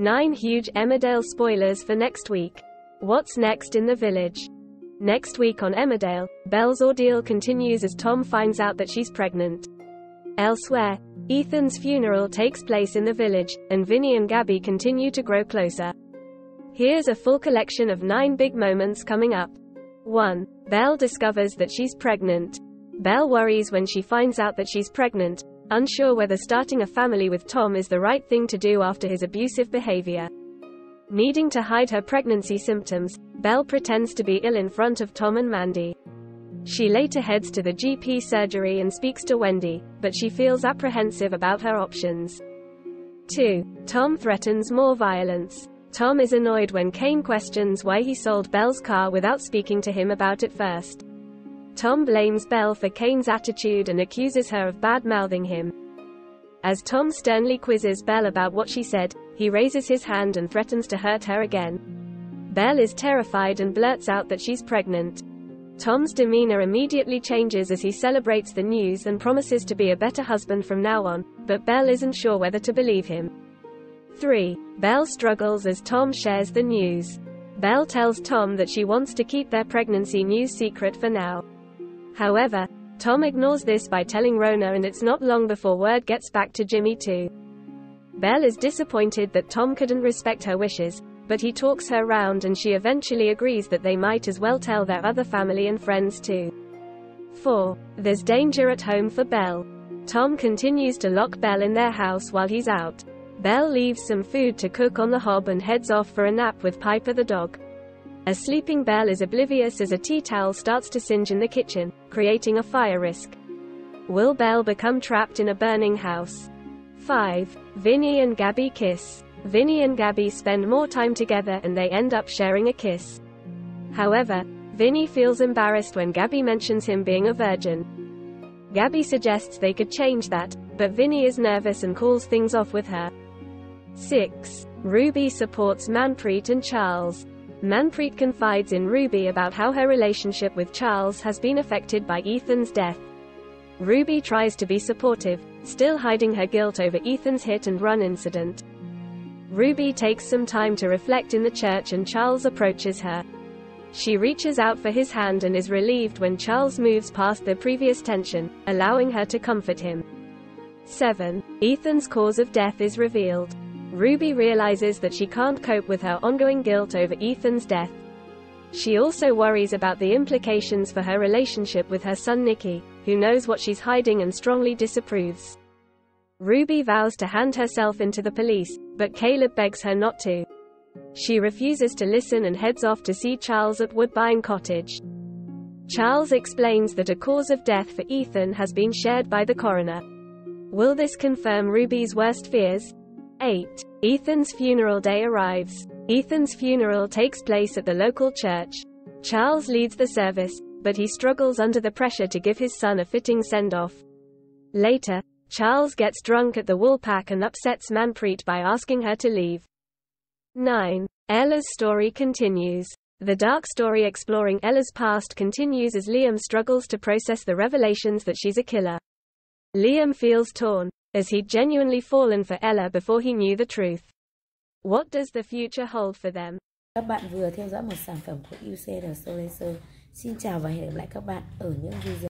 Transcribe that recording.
9 huge Emmerdale spoilers for next week. What's next in the village? Next week on Emmerdale, Belle's ordeal continues as Tom finds out that she's pregnant. Elsewhere, Ethan's funeral takes place in the village, and Vinny and Gabby continue to grow closer. Here's a full collection of nine big moments coming up. 1. Belle discovers that she's pregnant. Belle worries when she finds out that she's pregnant, unsure whether starting a family with Tom is the right thing to do after his abusive behavior. Needing to hide her pregnancy symptoms, Belle pretends to be ill in front of Tom and Mandy. She later heads to the GP surgery and speaks to Wendy, but she feels apprehensive about her options. 2. Tom threatens more violence. Tom is annoyed when Kane questions why he sold Belle's car without speaking to him about it first. Tom blames Belle for Kane's attitude and accuses her of bad-mouthing him. As Tom sternly quizzes Belle about what she said, he raises his hand and threatens to hurt her again. Belle is terrified and blurts out that she's pregnant. Tom's demeanor immediately changes as he celebrates the news and promises to be a better husband from now on, but Belle isn't sure whether to believe him. 3. Belle struggles as Tom shares the news. Belle tells Tom that she wants to keep their pregnancy news secret for now. However, Tom ignores this by telling Rhona and it's not long before word gets back to Jimmy too. Belle is disappointed that Tom couldn't respect her wishes, but he talks her round and she eventually agrees that they might as well tell their other family and friends too. 4. There's danger at home for Belle. Tom continues to lock Belle in their house while he's out. Belle leaves some food to cook on the hob and heads off for a nap with Piper the dog. A sleeping Belle is oblivious as a tea towel starts to singe in the kitchen, creating a fire risk. Will Belle become trapped in a burning house? 5. Vinny and Gabby kiss. Vinny and Gabby spend more time together and they end up sharing a kiss. However, Vinny feels embarrassed when Gabby mentions him being a virgin. Gabby suggests they could change that, but Vinny is nervous and calls things off with her. 6. Ruby supports Manpreet and Charles. Manpreet confides in Ruby about how her relationship with Charles has been affected by Ethan's death. Ruby tries to be supportive, still hiding her guilt over Ethan's hit and run incident. Ruby takes some time to reflect in the church and Charles approaches her. She reaches out for his hand and is relieved when Charles moves past the previous tension, allowing her to comfort him. 7. Ethan's cause of death is revealed. Ruby realizes that she can't cope with her ongoing guilt over Ethan's death. She also worries about the implications for her relationship with her son Nicky, who knows what she's hiding and strongly disapproves. Ruby vows to hand herself into the police, but Caleb begs her not to. She refuses to listen and heads off to see Charles at Woodbine Cottage. Charles explains that a cause of death for Ethan has been shared by the coroner. Will this confirm Ruby's worst fears? 8. Ethan's funeral day arrives. Ethan's funeral takes place at the local church. Charles leads the service, but he struggles under the pressure to give his son a fitting send-off. Later, Charles gets drunk at the Woolpack and upsets Manpreet by asking her to leave. 9. Ella's story continues. The dark story exploring Ella's past continues as Liam struggles to process the revelations that she's a killer. Liam feels torn as he'd genuinely fallen for Ella before he knew the truth. What does the future hold for them? Các bạn vừa theo dõi một sản phẩm của Solar. Xin chào và hẹn gặp lại các bạn ở những video